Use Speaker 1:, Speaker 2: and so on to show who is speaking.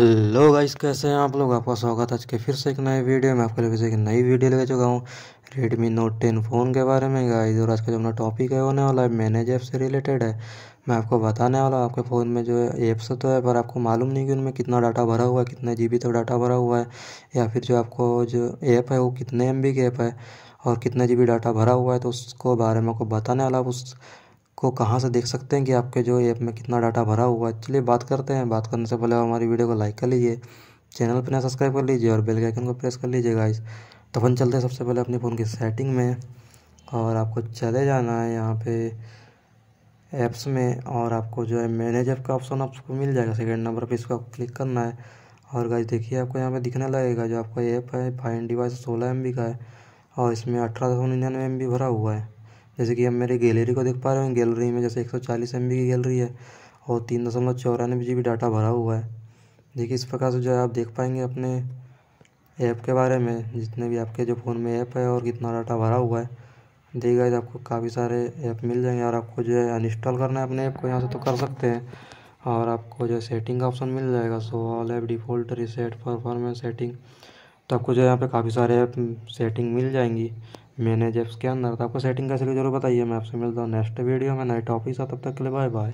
Speaker 1: Hello guys, कैसे हैं आप लोग? आपका स्वागत है आज के फिर से एक नए वीडियो में। आपके लिए एक नई वीडियो लेके चुका हूँ रेडमी नोट टेन फ़ोन के बारे में गाइस। और आज का जो अपना टॉपिक है होने वाला है मैनेज ऐप से रिलेटेड है। मैं आपको बताने वाला हूँ, आपके फ़ोन में जो है ऐप्स तो है, पर आपको मालूम नहीं कि उनमें कितना डाटा भरा हुआ है, कितने जी तक डाटा भरा हुआ है, या फिर जो आपको जो ऐप है, वो कितने एम की ऐप है, और कितने जी डाटा भरा हुआ है तो उसको बारे में आपको बताने वाला उस को कहाँ से देख सकते हैं कि आपके जो ऐप में कितना डाटा भरा हुआ है। चलिए बात करते हैं। बात करने से पहले हमारी वीडियो को लाइक कर लीजिए, चैनल पर सब्सक्राइब कर लीजिए और बेल के आइकन को प्रेस कर लीजिए गाइस। तो अपन चलते हैं सबसे पहले अपने फ़ोन की सेटिंग में और आपको चले जाना है यहाँ पे ऐप्स में और आपको जो है मैनेज ऐप का ऑप्शन आपको मिल जाएगा। सेकेंड नंबर पर इसको क्लिक करना है और गाइस देखिए आपको यहाँ पे दिखने लगेगा जो आपका ऐप है। फाइन डिवाइस सोलह एम का है और इसमें अठारह सौ निन्यानवे एम भरा हुआ है। जैसे कि हम मेरी गैलरी को देख पा रहे हैं, गैलरी में जैसे एक सौ चालीस एम बी की गैलरी है और तीन दशमलव चौरानवे जी बी डाटा भरा हुआ है। देखिए, इस प्रकार से जो है आप देख पाएँगे अपने ऐप के बारे में, जितने भी आपके जो फ़ोन में ऐप है और कितना डाटा भरा हुआ है। देखिएगा आपको काफ़ी सारे ऐप मिल जाएँगे और आपको जो है अनइंस्टॉल करना है अपने ऐप को, यहाँ से तो कर सकते हैं। और आपको जो है सेटिंग का ऑप्शन मिल जाएगा so all app default reset performance setting तो आपको जो है यहाँ पे काफ़ी सारे ऐप सेटिंग मिल जाएँगी। मैनेज जब के अंदर तो आपको सेटिंग कैसे ज़रूर बताइए। मैं आपसे मिलता हूँ नेक्स्ट वीडियो में, नए टॉपिक तब तक के लिए बाय बाय